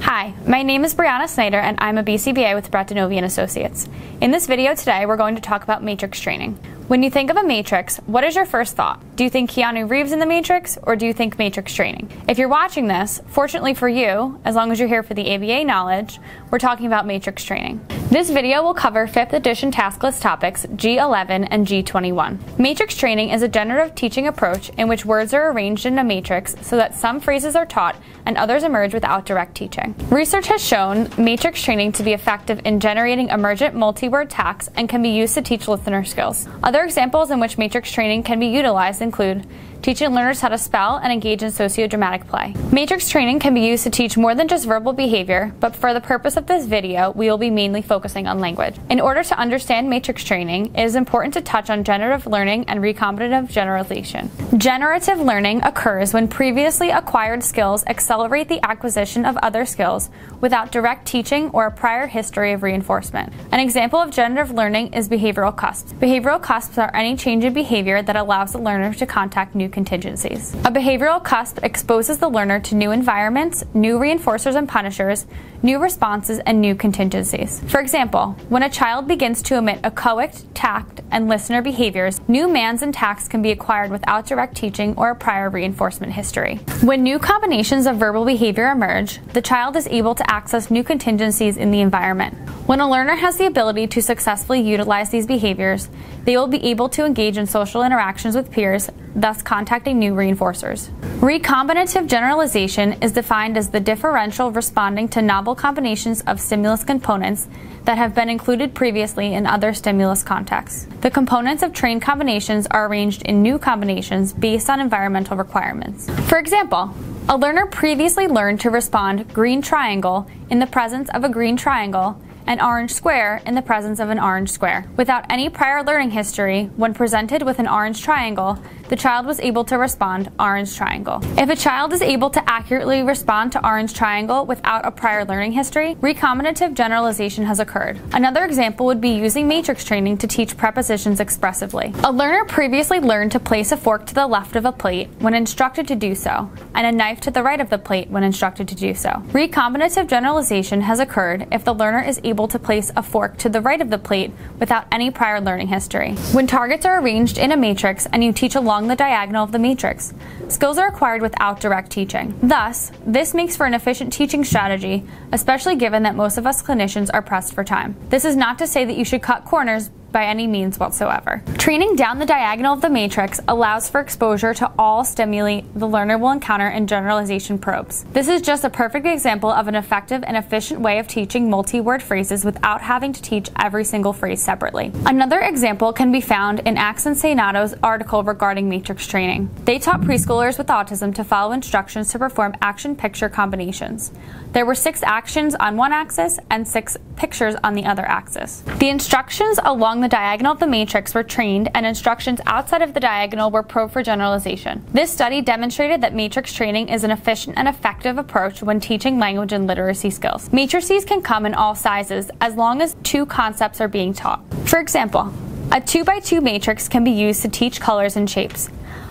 Hi, my name is Brianna Snyder and I'm a BCBA with Brett Associates. In this video today, we're going to talk about matrix training. When you think of a matrix, what is your first thought? Do you think Keanu Reeves in the Matrix or do you think Matrix training? If you're watching this, fortunately for you, as long as you're here for the ABA knowledge, we're talking about Matrix training. This video will cover 5th edition task list topics G11 and G21. Matrix training is a generative teaching approach in which words are arranged in a matrix so that some phrases are taught and others emerge without direct teaching. Research has shown matrix training to be effective in generating emergent multi-word tasks and can be used to teach listener skills. Other examples in which matrix training can be utilized include teaching learners how to spell and engage in sociodramatic play. Matrix training can be used to teach more than just verbal behavior, but for the purpose of this video, we will be mainly focusing on language. In order to understand matrix training, it is important to touch on generative learning and recombinative generalization. Generative learning occurs when previously acquired skills accelerate the acquisition of other skills without direct teaching or a prior history of reinforcement. An example of generative learning is behavioral cusps. Behavioral cusps are any change in behavior that allows the learner to contact new contingencies. A behavioral cusp exposes the learner to new environments, new reinforcers and punishers, new responses, and new contingencies. For example, when a child begins to emit echoic, tact, and listener behaviors, new mands and tacts can be acquired without direct teaching or a prior reinforcement history. When new combinations of verbal behavior emerge, the child is able to access new contingencies in the environment. When a learner has the ability to successfully utilize these behaviors, they will be able to engage in social interactions with peers, thus contacting new reinforcers. Recombinative generalization is defined as the differential responding to novel combinations of stimulus components that have been included previously in other stimulus contexts. The components of trained combinations are arranged in new combinations based on environmental requirements. For example, a learner previously learned to respond green triangle in the presence of a green triangle an orange square in the presence of an orange square. Without any prior learning history, when presented with an orange triangle, the child was able to respond orange triangle. If a child is able to accurately respond to orange triangle without a prior learning history, recombinative generalization has occurred. Another example would be using matrix training to teach prepositions expressively. A learner previously learned to place a fork to the left of a plate when instructed to do so, and a knife to the right of the plate when instructed to do so. Recombinative generalization has occurred if the learner is able able to place a fork to the right of the plate without any prior learning history. When targets are arranged in a matrix and you teach along the diagonal of the matrix, skills are acquired without direct teaching. Thus, this makes for an efficient teaching strategy, especially given that most of us clinicians are pressed for time. This is not to say that you should cut corners by any means whatsoever. Training down the diagonal of the matrix allows for exposure to all stimuli the learner will encounter in generalization probes. This is just a perfect example of an effective and efficient way of teaching multi-word phrases without having to teach every single phrase separately. Another example can be found in Axe and Sainato's article regarding matrix training. They taught preschoolers with autism to follow instructions to perform action picture combinations. There were six actions on one axis and six pictures on the other axis. The instructions along the diagonal of the matrix were trained and instructions outside of the diagonal were probed for generalization. This study demonstrated that matrix training is an efficient and effective approach when teaching language and literacy skills. Matrices can come in all sizes as long as two concepts are being taught. For example, a 2 by 2 matrix can be used to teach colors and shapes.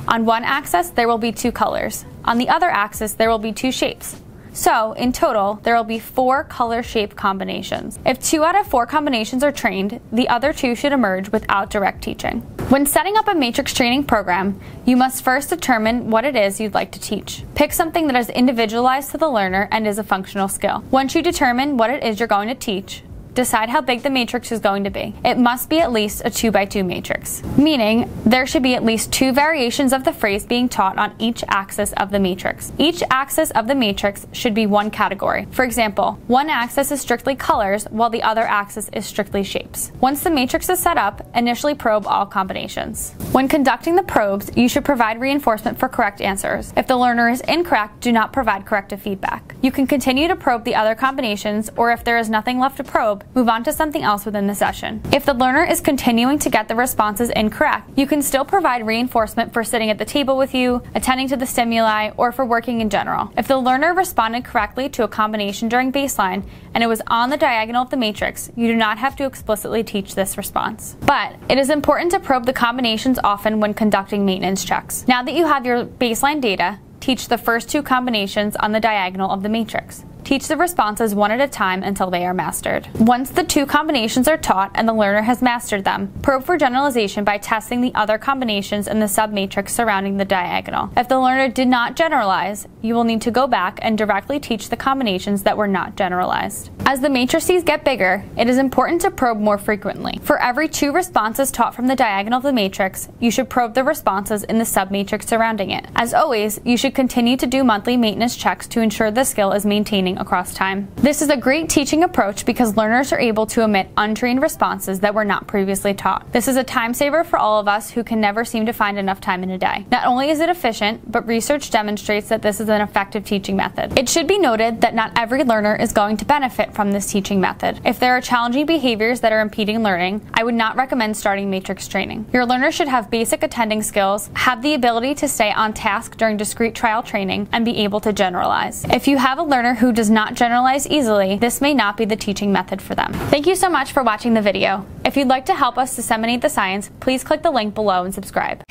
On one axis, there will be two colors. On the other axis, there will be two shapes. So, in total, there will be four color shape combinations. If two out of four combinations are trained, the other two should emerge without direct teaching. When setting up a matrix training program, you must first determine what it is you'd like to teach. Pick something that is individualized to the learner and is a functional skill. Once you determine what it is you're going to teach, decide how big the matrix is going to be. It must be at least a 2 by 2 matrix, meaning there should be at least two variations of the phrase being taught on each axis of the matrix. Each axis of the matrix should be one category. For example, one axis is strictly colors while the other axis is strictly shapes. Once the matrix is set up, initially probe all combinations. When conducting the probes, you should provide reinforcement for correct answers. If the learner is incorrect, do not provide corrective feedback. You can continue to probe the other combinations, or if there is nothing left to probe, move on to something else within the session. If the learner is continuing to get the responses incorrect, you can still provide reinforcement for sitting at the table with you, attending to the stimuli, or for working in general. If the learner responded correctly to a combination during baseline and it was on the diagonal of the matrix, you do not have to explicitly teach this response. But it is important to probe the combinations often when conducting maintenance checks. Now that you have your baseline data, teach the first two combinations on the diagonal of the matrix. Teach the responses one at a time until they are mastered. Once the two combinations are taught and the learner has mastered them, probe for generalization by testing the other combinations in the submatrix surrounding the diagonal. If the learner did not generalize, you will need to go back and directly teach the combinations that were not generalized. As the matrices get bigger, it is important to probe more frequently. For every two responses taught from the diagonal of the matrix, you should probe the responses in the submatrix surrounding it. As always, you should continue to do monthly maintenance checks to ensure the skill is maintaining learning across time. This is a great teaching approach because learners are able to omit untrained responses that were not previously taught. This is a time saver for all of us who can never seem to find enough time in a day. Not only is it efficient, but research demonstrates that this is an effective teaching method. It should be noted that not every learner is going to benefit from this teaching method. If there are challenging behaviors that are impeding learning, I would not recommend starting matrix training. Your learner should have basic attending skills, have the ability to stay on task during discrete trial training, and be able to generalize. If you have a learner who does does not generalize easily, this may not be the teaching method for them. Thank you so much for watching the video. If you'd like to help us disseminate the science, please click the link below and subscribe.